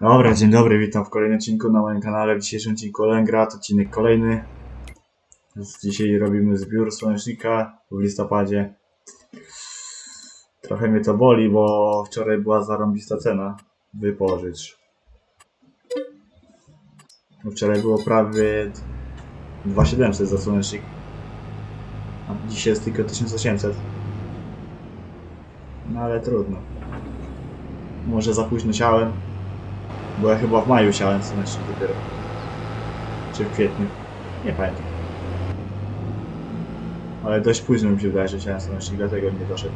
Dobra, dzień dobry, witam w kolejnym odcinku na moim kanale. W dzisiejszym odcinku Lengrad, odcinek kolejny. Dzisiaj robimy zbiór słonecznika w listopadzie. Trochę mnie to boli, bo wczoraj była zarąbista cena wypożycz. Wczoraj było prawie 2700 za słonecznik. A dzisiaj jest tylko 1800. No ale trudno. Może za późno siałem. Bo ja chyba w maju siałem słonecznik dopiero. Czy w kwietniu. Nie pamiętam. Ale dość późno mi się wydaje, że siałem słonecznik, dlatego nie doszedł.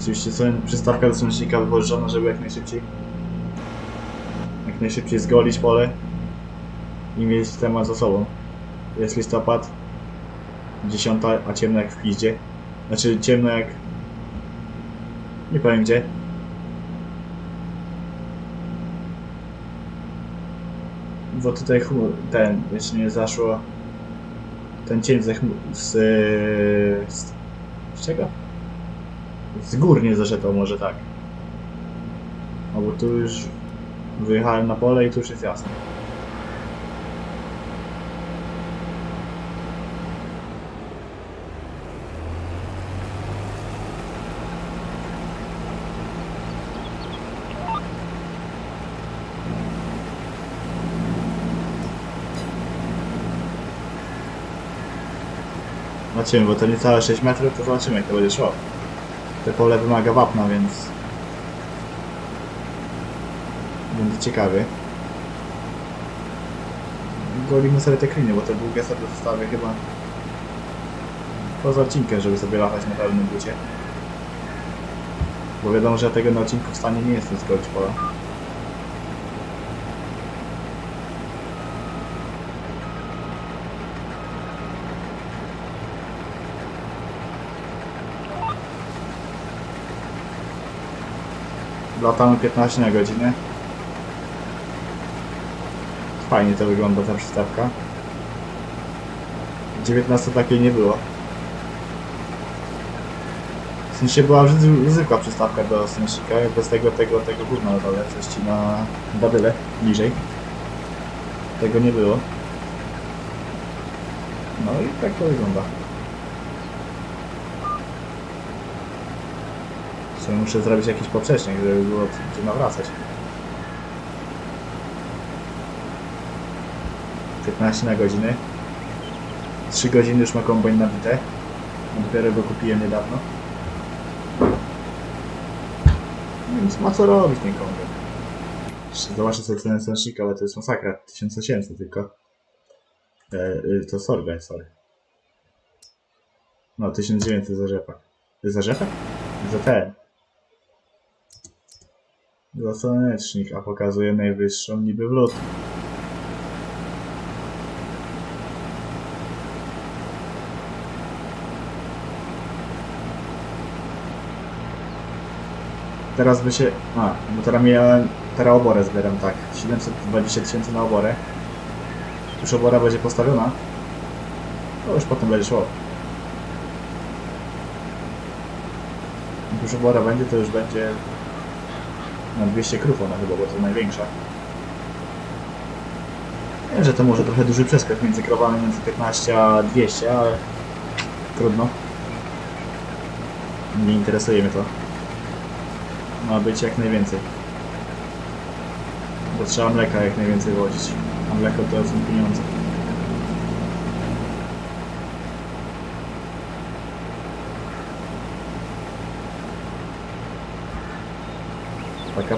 Oczywiście sobie przystawka do słonecznika wypożyczona, żeby jak najszybciej jak najszybciej zgolić pole i mieć temat za sobą. Jest listopad, dziesiąta, a ciemno jak w piździe. Znaczy ciemno jak nie powiem gdzie. Bo tutaj chmur, ten, jeszcze nie zaszło. Ten cień ze z, z, z czego? Z gór nie zaszedł, może tak. No bo tu już wyjechałem na pole i tu już jest jasno. Zobaczymy, bo to niecałe 6 metrów, to zobaczymy jak to będzie szło. Te pole wymaga wapna, więc... Będzie ciekawie. Golimy sobie te kliny, bo te długie sobie zostawię chyba... Poza odcinkiem, żeby sobie latać na pełnym bucie. Bo wiadomo, że ja tego na odcinku w stanie nie jestem zgolić pola. Latamy 15 na godzinę. Fajnie to wygląda ta przystawka. 19 takiej nie było. W sensie była zwykła- przystawka do sensika, bez tego, tego, tego gówna na dole, coś ci na badyle, niżej. Tego nie było. No i tak to wygląda. Sobie muszę zrobić jakiś poprzecznik, żeby było gdzie nawracać. 15 na godzinę. 3 godziny już ma kombajn nabite. Dopiero go kupiłem niedawno. Więc ma co robić ten kombajn. Jeszcze zobaczę sobie cenę sąsiadnika, ale to jest masakra. 1800 tylko. E, y, to sorry, sorry. No, 1900 za rzepak. Za rzepak? Za ten. Za słonecznik, a pokazuje najwyższą niby w lutym. Teraz by się... A, bo teraz miałem... Teraz oborę zbieram, tak. 720 tysięcy na oborę. Już obora będzie postawiona. To już potem będzie szło. Jak już obora będzie, to już będzie... Na 200 krów ona chyba, bo to największa. Wiem, że to może trochę duży przeskok między krowami, między 15 a 200, ale... Trudno. Nie interesuje mnie to. Ma być jak najwięcej. Bo trzeba mleka jak najwięcej wozić. A mleko to są pieniądze.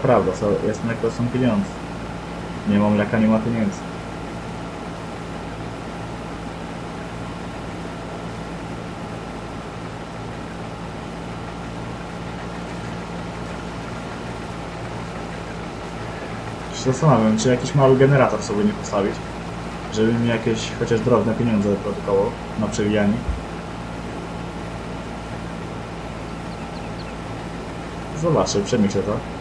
Prawda, są, jest mleko, są pieniądze. Nie ma mleka, nie ma pieniędzy. się zastanawiam, czy jakiś mały generator sobie nie postawić, żeby mi jakieś chociaż drobne pieniądze produkował na przewijanie. Zobaczę, przemyślę to.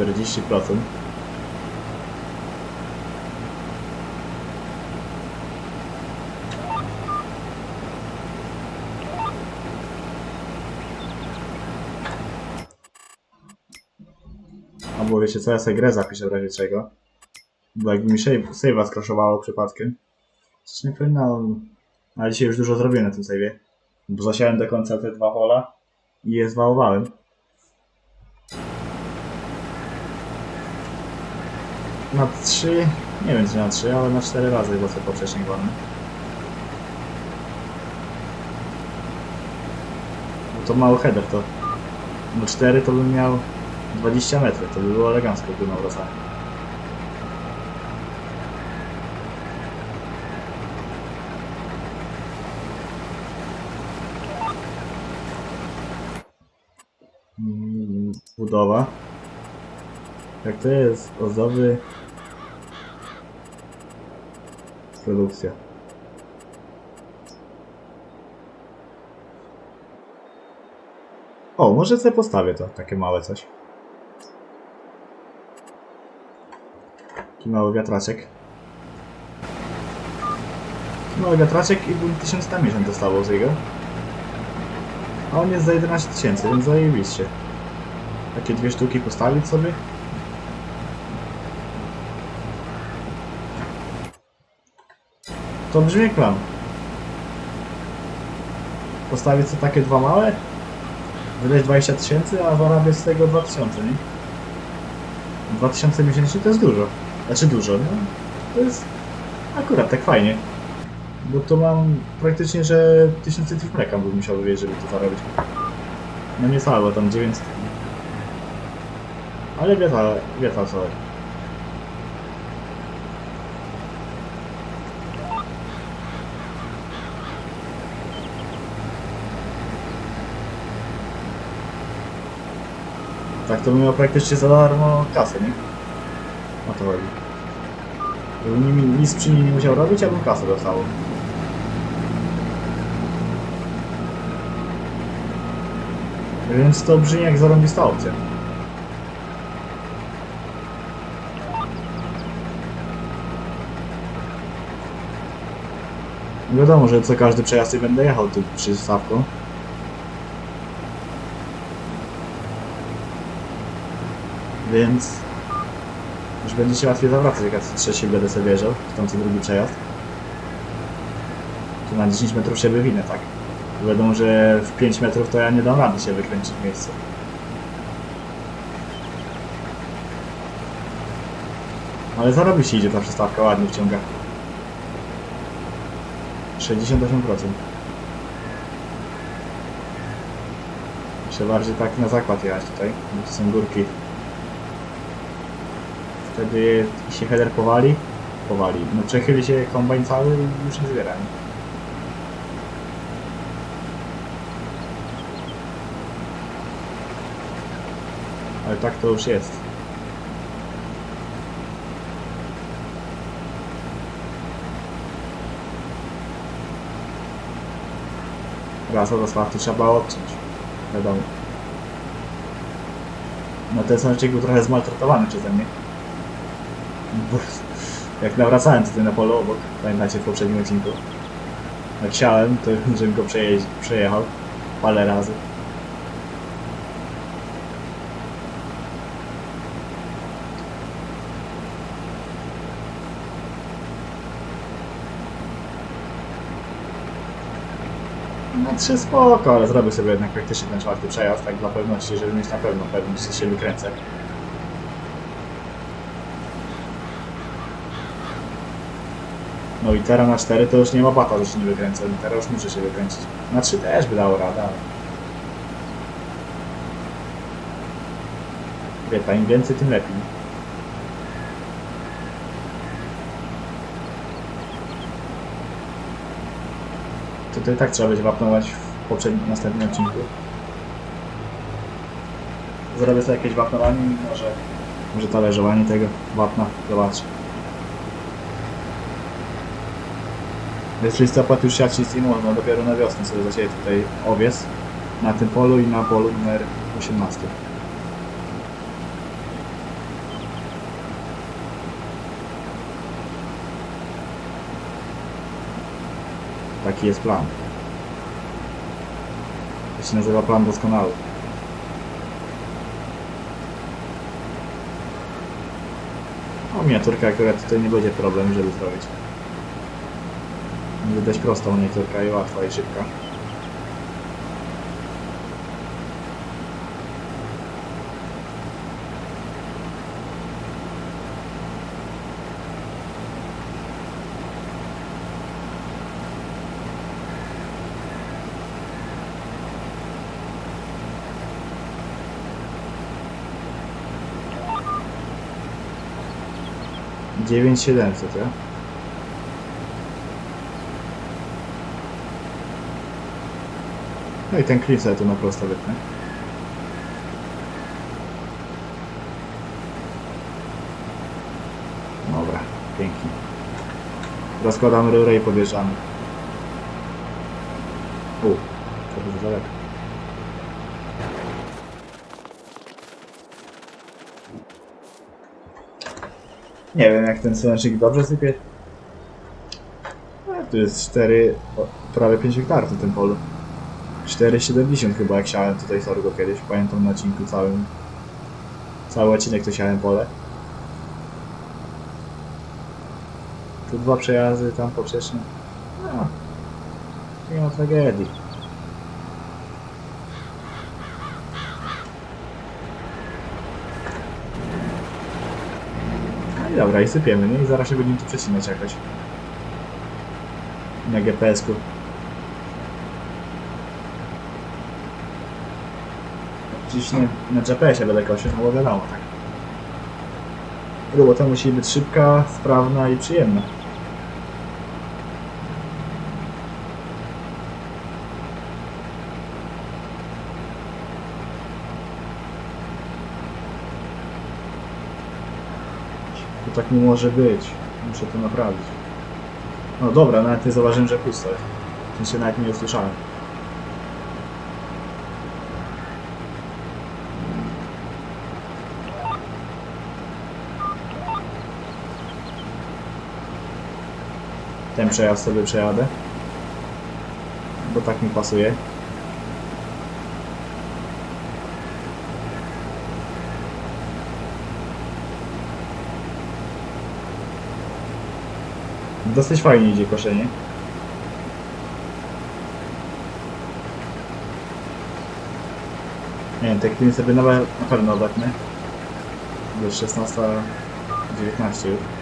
40%. Albo wiecie co, ja sobie grę zapiszę w razie czego. Bo jakby mi save'a skraszowało przypadkiem. Coś nie powinno... Ale dzisiaj już dużo zrobiłem na tym save'ie. Bo zasiałem do końca te dwa pola i je zwałowałem. Na trzy... Nie wiem czy na trzy, ale na cztery razy chyba sobie poprzecznik wolny. No to mały header to. No 4 to bym miał 20 metrów, to by było elegancko płynął wracanie. Mm, Budowa. Jak to jest? Ozdoby. Produkcja. O, może sobie postawię to, takie małe coś. Taki mały wiatraczek. Mały wiatraczek i bym 1000 na miesiąc dostawał z jego. A on jest za 11 tysięcy, więc zajebiście. Takie dwie sztuki postawić sobie. To brzmi plan. Postawić sobie takie dwa małe, wydać 20 tysięcy, a zarabiać z tego 2000, nie? 2000 miesięcznie to jest dużo. Znaczy dużo, no. To jest akurat tak fajnie. Bo to mam praktycznie, że 1000 litrów mleka bym musiał wywieźć, żeby to zarobić. No nie całe, tam 900. Ale wieta, wieta co. Tak to bym miał praktycznie za darmo kasę, nie? O to chodzi. Żebym nic przy nim nie musiał robić, a bym kasę dostał. Więc to brzmi jak zarąbista opcja. Wiadomo, że co każdy przejazd będę jechał tu przystawką. Więc już będzie się łatwiej zawracać, jak ja trzeci będę sobie wjeżdżał, w tam co drugi przejazd. Tu na 10 metrów się wywinę, tak? Wiadomo, że w 5 metrów to ja nie dam rady się wykręcić w miejscu. Ale się idzie ta przystawka, ładnie wciąga. 68%. Muszę bardziej tak na zakład jechać tutaj, bo to są górki. Wtedy się header powali, powali. No przechyli się kombajn cały i już nie zbiera. Ale tak to już jest. Raz od asfaltu trzeba odciąć. Wiadomo. No ten sączek był trochę zmaltretowany przeze mnie. Jak nawracałem tutaj na polu obok, pamiętacie w poprzednim odcinku. Jak siałem, to żebym go przejechał parę razy. Na trzy spoko, ale zrobię sobie jednak praktycznie ten czwarty przejazd, tak dla pewności, żeby mieć na pewno pewność, że się wykręcę. No i teraz na 4 to już nie ma bata, że się nie wykręcę. Teraz już muszę się wykręcić. Na 3 też by dało radę, ale... Wieta, im więcej, tym lepiej. To to tak trzeba będzie wapnować w poprzednim, następnym odcinku. Zrobię sobie jakieś wapnowanie może, może talerzowanie tego wapna, zobaczę. Jest listopad już siać nic nie dopiero na wiosnę sobie zasieję tutaj owiec na tym polu i na polu numer 18. Taki jest plan. To się nazywa plan doskonały. O, miniaturka akurat tutaj nie będzie problem, żeby zrobić. Dość prosta miniaturka i łatwa i szybka. Dziewięć siedemset, ja? No i ten klip sobie tu na prosto wytnę. Dobra, pięknie. Rozkładamy rurę i podjeżdżamy. U, to będzie daleko. Nie wiem jak ten słonecznik dobrze sypie. Tu jest 4, o, prawie 5 hektarów w tym polu. 4,70 chyba jak siałem tutaj sorgo kiedyś, pamiętam na odcinku całym. Cały odcinek to siałem pole. Tu dwa przejazdy, tam poprzeczne. No, nie ma tragedii. No i dobra, i sypiemy, nie? I zaraz się będziemy tu przecinać jakoś. Na GPS-ku. Dziś nie, na GPS-ie będę no bo wiadomo, tak. Robota musi być szybka, sprawna i przyjemna. To tak nie może być. Muszę to naprawić. No dobra, nawet nie zauważyłem, że pusto jest. W sensie nawet nie usłyszałem. Ten przejazd sobie przejadę. Bo tak mi pasuje. Dosyć fajnie idzie koszenie. Nie wiem, te kliny sobie nawet na pewno odetnę. Jest 16.19 już.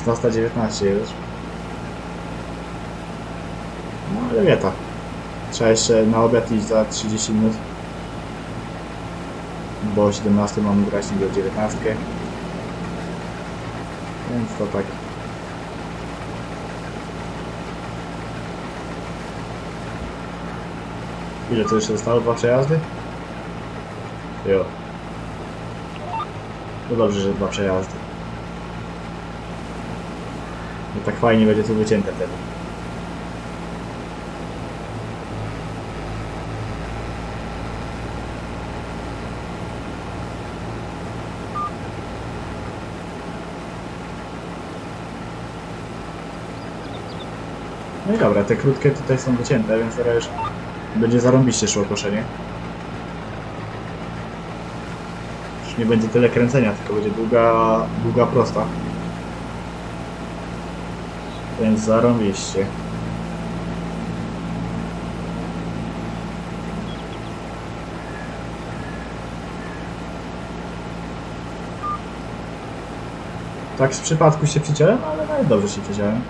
Szesnasta dziewiętnaście już. No ale wieta. Trzeba jeszcze na obiad iść za 30 minut. Bo o 17 mamy grać do 19. Więc to tak. Ile to jeszcze zostało? Dwa przejazdy? Jo. No dobrze, że dwa przejazdy. Tak fajnie będzie tu wycięte wtedy. No i dobra, te krótkie tutaj są wycięte, więc teraz już będzie zarąbiście szło koszenie. Już nie będzie tyle kręcenia, tylko będzie długa, długa prosta. Więc zarąbiście. Tak z przypadku się przyciąłem, ale nawet dobrze się przyciąłem.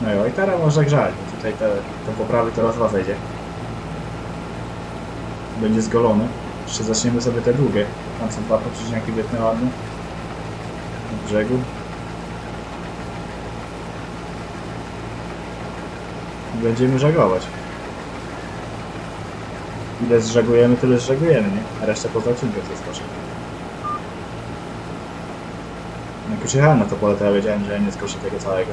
No i oj, teraz można grzać, tutaj te, te poprawy to raz raz zejdzie. Będzie zgolony. Jeszcze zaczniemy sobie te długie. Tam są dwa poprzecinaki wytnę ładne. Na brzegu. Będziemy żagować. Ile zżegujemy, tyle zżegujemy, nie? A resztę poza odcinkiem zeskoczy. Jak już jechałem na to pole, to ja wiedziałem, że ja nie skoszę tego całego.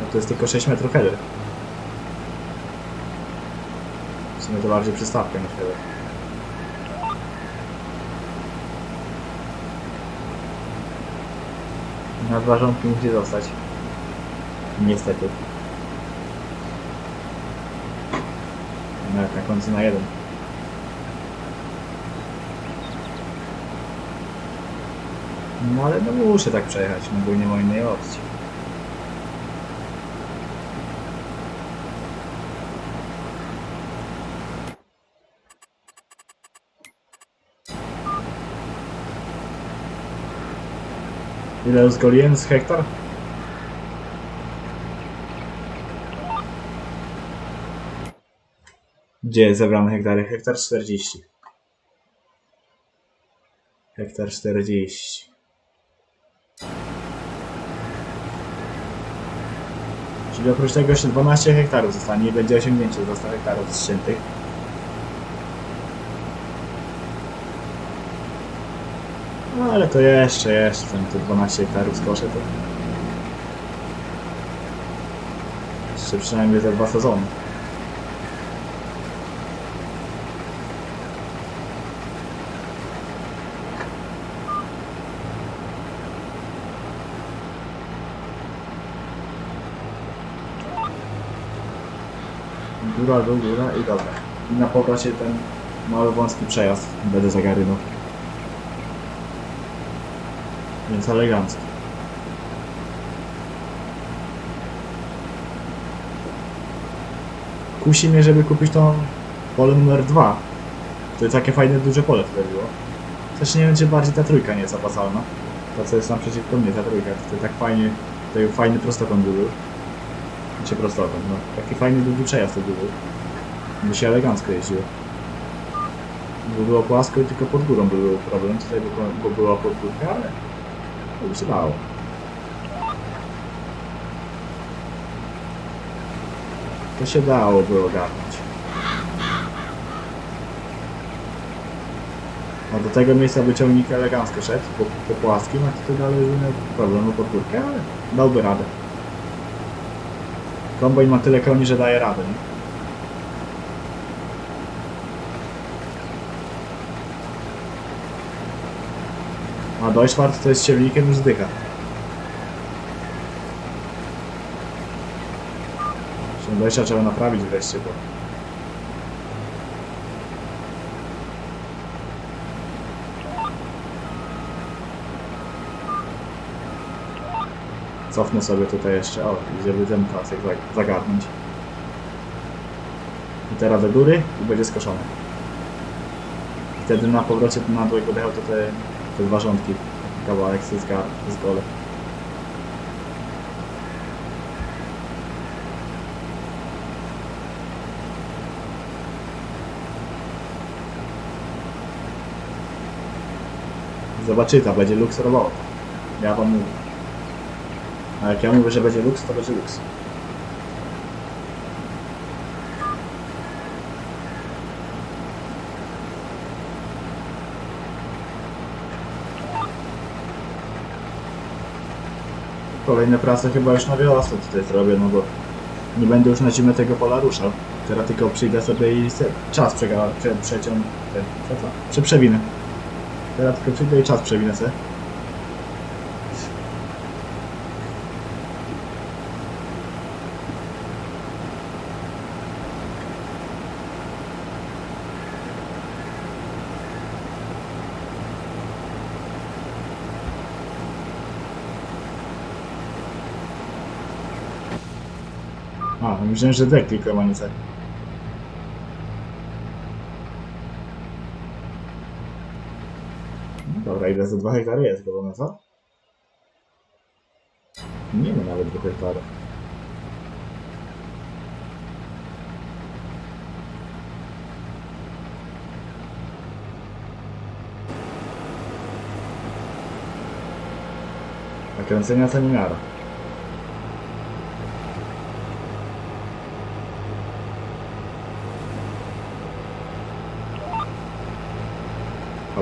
No to jest tylko 6 metrów header sumie to bardziej przystawkę niż tyle. Na dwa rządki musi zostać. Niestety. Nawet na końcu na jeden. No ale no muszę tak przejechać, no bo nie ma innej opcji. Ile zgoliłem z hektar? Gdzie zebrane hektary? Hektar 40. Hektar 40. Czyli oprócz tego jeszcze 12 hektarów zostanie i będzie osiągnięcie do 100 hektarów zciętych. No ale to jeszcze, jeszcze tam te 12 hektarów skoszę to... Jeszcze przynajmniej za dwa sezony. Góra, dół, góra i dobra. I na powrocie ten mały wąski przejazd będę zagarynął. Więc elegancko. Kusi mnie, żeby kupić tą pole numer 2. To jest takie fajne, duże pole tutaj było. Też nie czy bardziej ta trójka nie. Ta, co jest naprzeciwko mnie, ta trójka. To tak fajnie, tutaj fajny prostokąt był. Znaczy prostokąt, no. Taki fajny, długi przejazd to był. By się elegancko jeździło. Bo było płasko i tylko pod górą był problem. Tutaj bo była pod górkę, ale się dało. To się dało by ogarnąć. A do tego miejsca by ciągnik elegancko szedł po, po płaskim, a tutaj dalej miał problemu pod górkę, ale dałby radę. Kombajn ma tyle koni, że daje radę, nie? A Deutschwart to jest ciemnikiem już zdycha. Zresztą Deutscha trzeba naprawić wreszcie, bo... Cofnę sobie tutaj jeszcze, o, żeby ten pasek za- zagarnąć. I teraz do góry i będzie skoszone. Wtedy na powrocie na jak odjechał to te, te dwa rządki. Kawałek z, z gole. Zobaczyta, będzie luksurowało. Ja wam mówię. A jak ja mówię, że będzie luks, to będzie luks. Kolejne prace chyba już na wiosnę tutaj zrobię, no bo nie będę już na zimę tego pola ruszał. Teraz tylko przyjdę sobie i se czas przega, prze, przeciąg... Prze, prze, prze, przewinę. Teraz tylko przyjdę i czas przewinę sobie. Myślałem, że dek tylko ma nic. No dobra, ile za 2 hektary jest go co? Nie ma nawet 2 hektarów. A kręcenia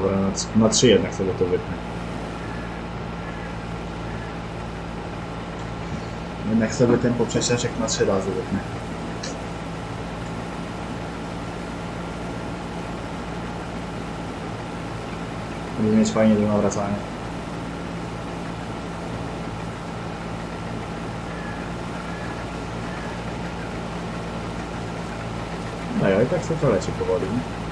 Dobra, no, na, na trzy jednak sobie to wytnę. Jednak sobie ten przesieczek na trzy razy wytnę. Będę mieć fajnie do nawracania. No i tak sobie to leci powoli. Nie?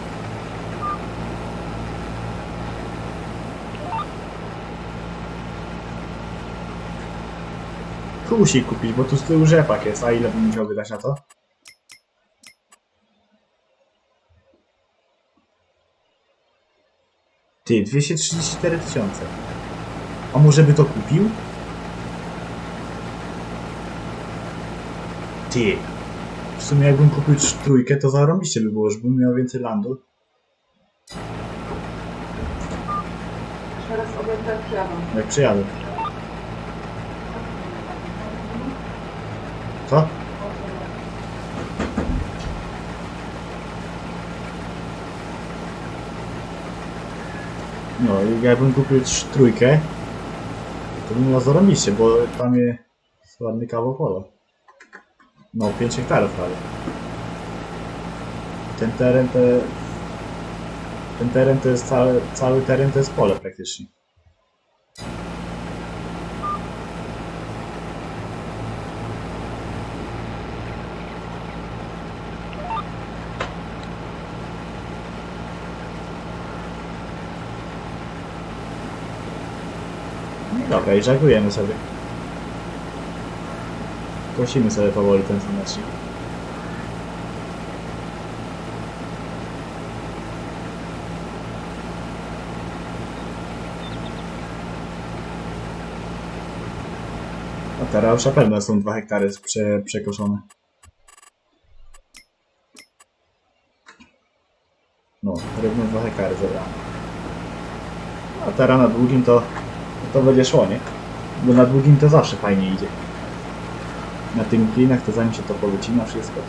Tu musi kupić, bo tu z tyłu rzepak jest, a ile bym musiał wydać na to? Ty, 234 tysiące. A może by to kupił? Ty. W sumie jakbym kupił trójkę, to zarobiście by było, żebym miał więcej landu. Teraz obiecę przyjadą. Jak przyjadę. Co? No i jakbym kupił trójkę, to bym miał zarobiście, bo tam jest ładny kawał pola. No, 5 hektarów prawie. Ten teren to... Ten teren to jest cały, cały teren to jest pole praktycznie. Dobra, i żaglujemy sobie. Kosimy sobie powoli ten słonecznik. A teraz już na pewno są 2 hektary prze, przekoszone. No, równo 2 hektary zebrane. A teraz na długim to to będzie szło, nie? Bo na długim to zawsze fajnie idzie. Na tym klinach to zanim się to powycina wszystko.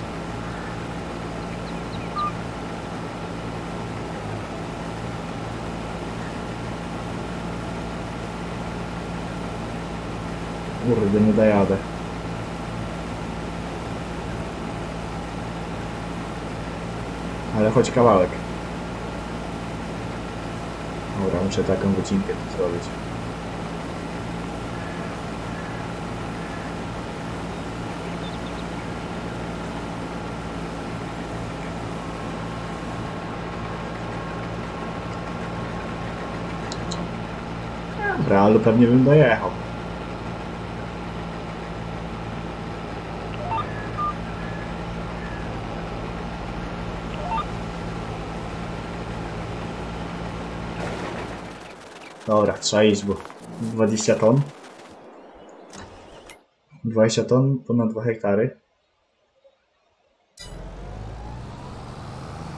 Kurde, nie dajadę. Ale choć kawałek. Dobra, muszę taką wycinkę tu zrobić. Realu pewnie bym dojechał. Dobra, trzeba iść, bo 20 ton. 20 ton, ponad 2 hektary.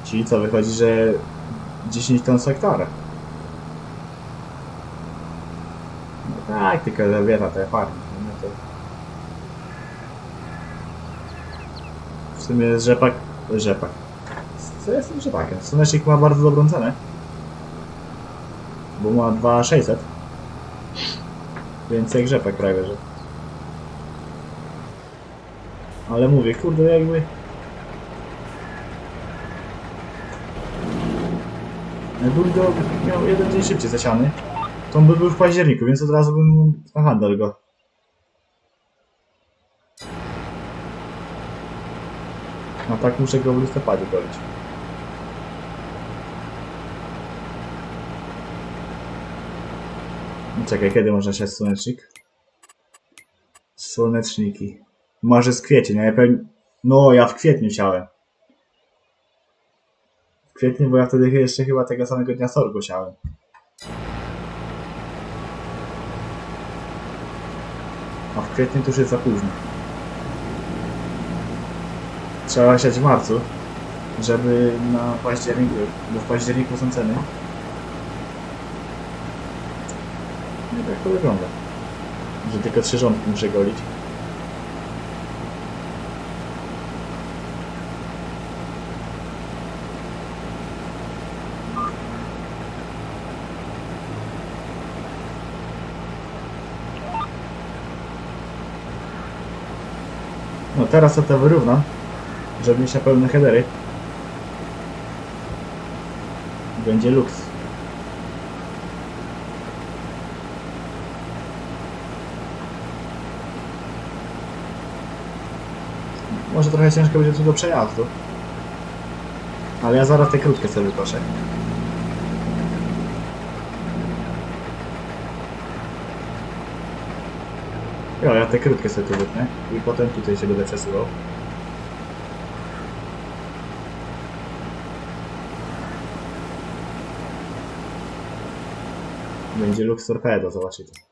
Czyli co, wychodzi, że 10 ton z hektara. No tak, tylko zabiera te farmy. No to... W sumie jest rzepak... rzepak. Co jest tym rzepakiem? Słonecznik ma bardzo dobrą cenę. Bo ma 2600. Więc jak rzepak prawie, że. Ale mówię, kurde, jakby... Jakbym go miał jeden dzień szybciej zasiany, to on by był w październiku, więc od razu bym na handel go. A tak muszę go w listopadzie golić. Czekaj, kiedy można siać słonecznik? Słoneczniki. Z kwiecień, a ja pewnie... No, ja w kwietniu siałem. W kwietniu, bo ja wtedy jeszcze chyba tego samego dnia sorgu siałem. A w kwietniu to już jest za późno. Trzeba siać w marcu, żeby na październiku, bo w październiku są ceny. No i tak to wygląda. Że tylko trzy rządki muszę golić. Teraz to to wyrównam, żeby mieć na pełne headery. Będzie luks. Może trochę ciężko będzie tu do przejazdu. Ale ja zaraz te krótkie sobie wykoszę. Jo, ja te krótkie sobie tu wytnę i potem tutaj się będę przesuwał. Będzie Lux Torpedo, zobaczycie.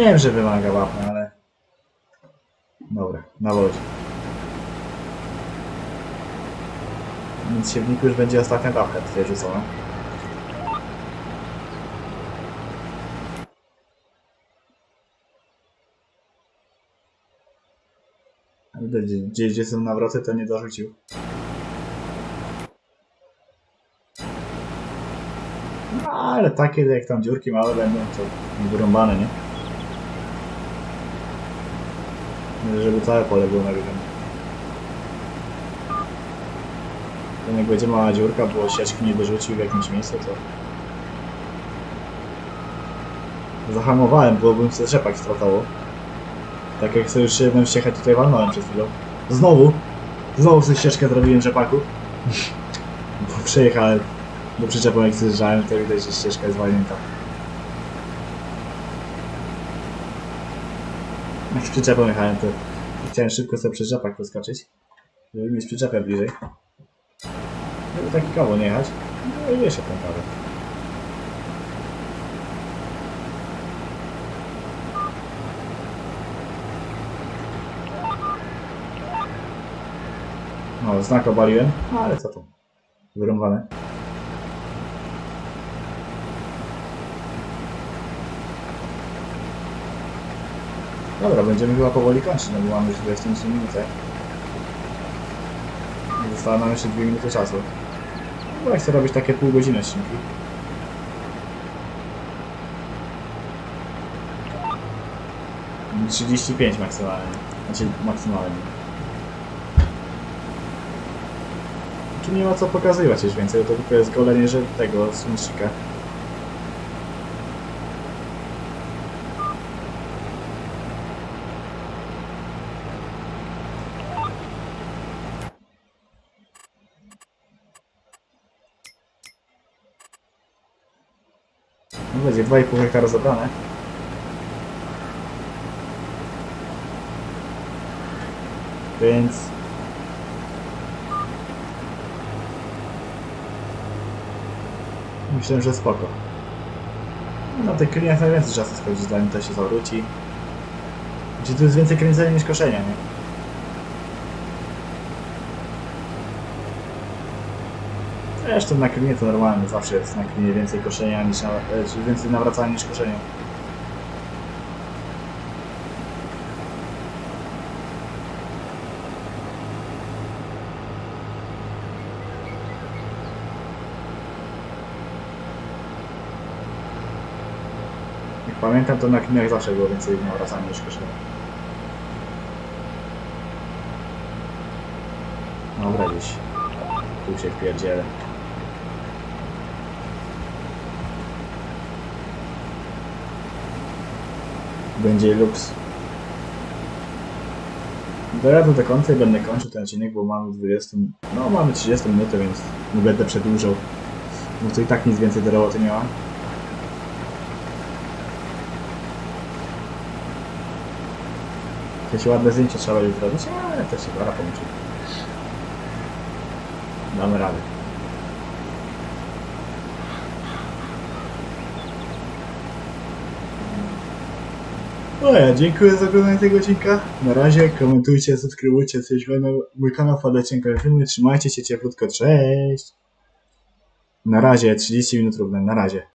Wiem, że wymaga wapna, ale... Dobra, na wodzie. Więc siewniku już będzie ostatnia dawka tutaj rzucona. Gdzie, gdzie, gdzie są nawroty, to nie dorzucił. No, ale takie jak tam dziurki małe będą, to wyrąbane, nie? Może żeby całe pole było nagrane. To jak będzie mała dziurka, bo sieczki nie dorzucił w jakimś miejscu, to... Zahamowałem, bo bym sobie rzepak stratował. Tak jak sobie już jedną ściechę tutaj walnąłem przed chwilą. Znowu! Znowu sobie ścieżkę zrobiłem rzepaku. bo przejechałem do przyczepą jak zjeżdżałem, to widać, że ścieżka jest walnięta. Z przyczepą jechałem, to chciałem szybko sobie przez rzepak poskoczyć, żeby mieć przyczepę bliżej. Żeby taki kawał nie jechać. No i jeszcze ten kawę. No, znak obaliłem, ale co to? Wyrąbane. Dobra, będziemy chyba powoli kończyć, no bo mamy już 23 minutę. Zostało nam jeszcze 2 minuty czasu. Bo ja chcę robić takie pół godziny odcinki. Trzydzieści pięć maksymalnie. Znaczy maksymalnie. Tu nie ma co pokazywać już więcej, to tylko jest golenie że tego słonecznika. No będzie 2,5 hektara zebrane. Więc... Myślę, że spoko. Na tych kliniach najwięcej czasu spędzić, zanim to się zawróci. Gdzie tu jest więcej kręcenia niż koszenia, nie? Zresztą na klinie to normalnie, zawsze jest na klinie więcej koszenia niż na, e, więcej nawracania niż koszenia. Jak pamiętam, to na kliniach zawsze było więcej nawracania niż koszenia. Dobra, gdzieś tu się wpierdzielę. Będzie luks. Dojadę do końca i będę kończył ten odcinek, bo mamy 20, no mamy 30 minut, więc nie będę przedłużał. Bo to i tak nic więcej do roboty nie ma. Jakieś ładne zdjęcie trzeba już zrobić, ale to się para pomyśli. Damy radę. No ja dziękuję za oglądanie tego odcinka. Na razie komentujcie, subskrybujcie, coś mój kanał, wpadajcie na filmy, trzymajcie się cieplutko, cześć! Na razie, 30 minut równe, na razie.